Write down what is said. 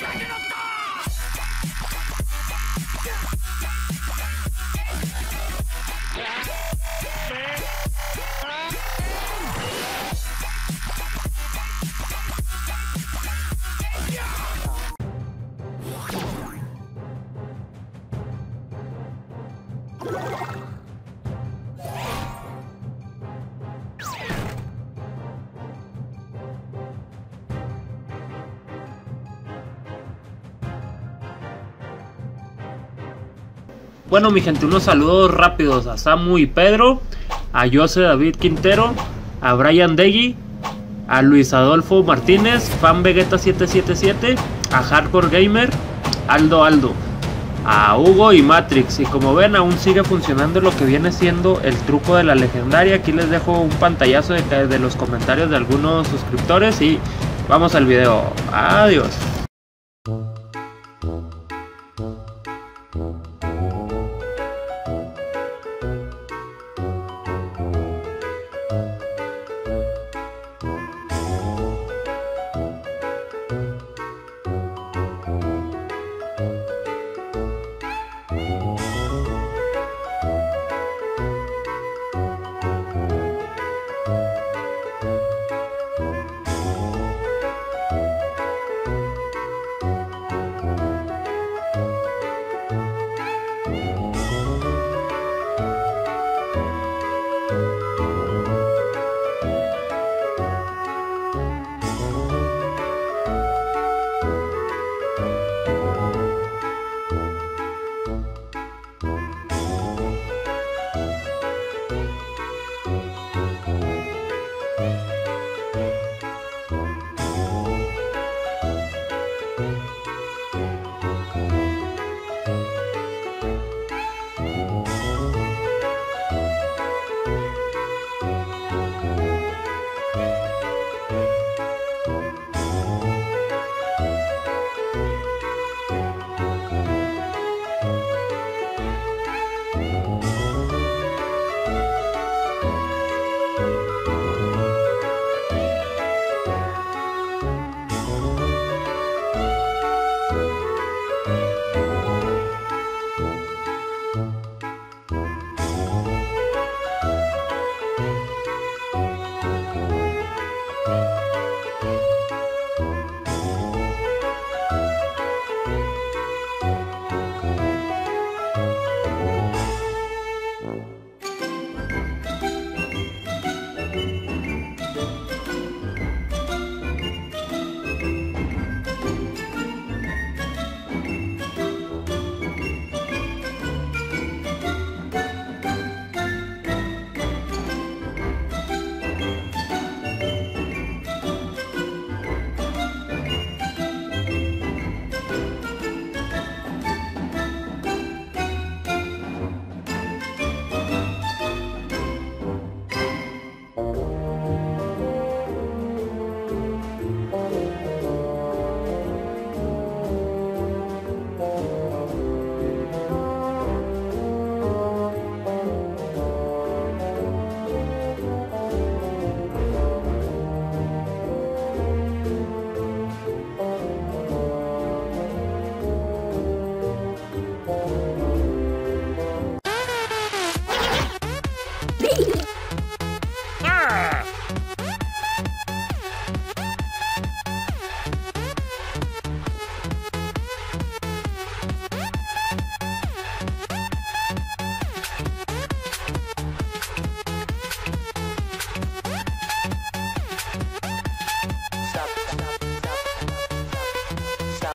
かけろった Bueno, mi gente, unos saludos rápidos a Samu y Pedro, a Jose David Quintero, a Brian Deggy, a Luis Adolfo Martínez, Fan Vegeta 777, a Hardcore Gamer, Aldo Aldo, a Hugo y Matrix. Y como ven, aún sigue funcionando lo que viene siendo el truco de la legendaria. Aquí les dejo un pantallazo de, de los comentarios de algunos suscriptores y vamos al video. Adiós.